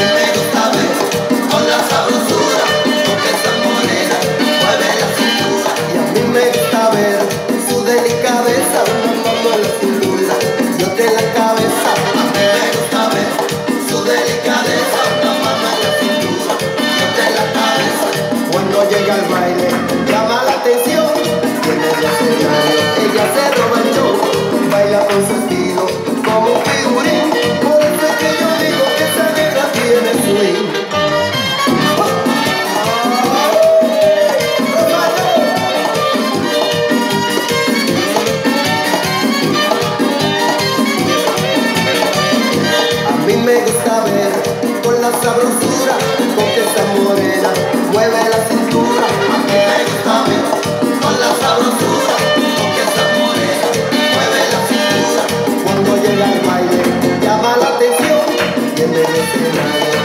A mí me gusta ver con la sabrosura, porque se moreda, mueve la cintura y a mí me gusta ver su delicadeza, mamá con los influas. Dios te la cabeza, a mí me gusta ver, su delicadeza, tamanho la sinusa, yo te en la cabeza, cuando llega al baile. me gusta ver con la sabrosura con que esa morena mueve la cintura. A mí me gusta ver con la sabrosura con que esa morena mueve la cintura. Cuando llega el baile llama la atención y en el